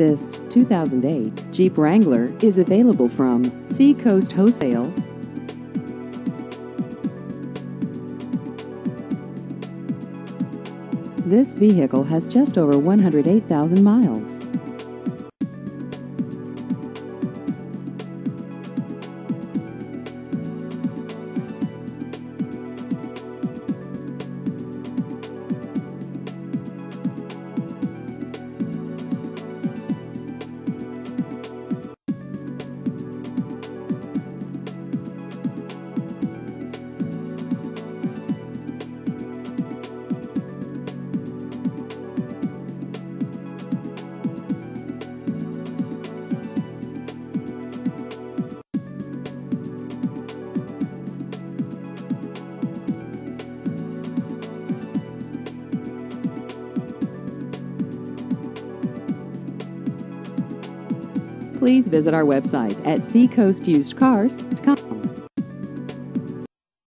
This 2008 Jeep Wrangler is available from Seacoast Wholesale. This vehicle has just over 108,000 miles. Please visit our website at seacoastusedcars.com.